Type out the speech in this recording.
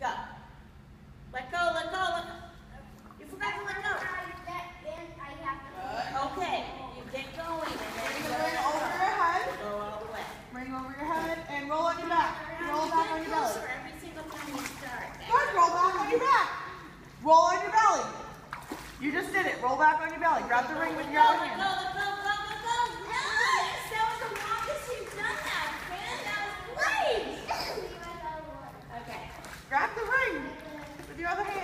Go. Let go, let go, let go. You forgot to let go. Okay, you get going and then Bring you the go, ring over your head. go all the way. Ring over your head and roll on your back. Roll back on your belly. every single time you start. Good. Roll back on your back. Roll on your belly. You just did it. Roll back on your belly. Grab the ring with your other hand. the other hand,